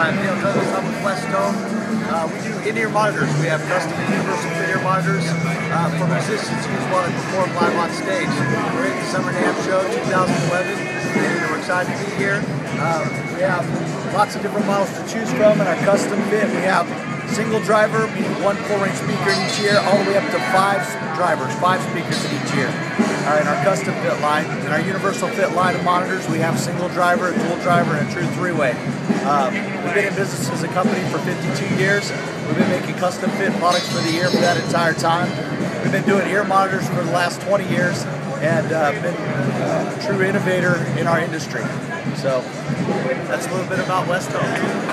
I'm Neil Douglas. I'm with Westone. Uh, we do in-ear monitors. We have custom universal in-ear monitors uh, for musicians who want to perform live on stage. We're at the Summer NAMM Show 2011, and we're excited to be here. Uh, we have lots of different models to choose from in our custom fit. We have single driver, one full-range speaker in each ear, all the way up to five drivers, five speakers in each ear. All right, our custom fit line. In our universal fit line of monitors, we have single driver, dual driver, and a true three-way. Um, we've been in business as a company for 52 years. We've been making custom fit products for the ear for that entire time. We've been doing ear monitors for the last 20 years and uh, been a true innovator in our industry. So that's a little bit about Westone.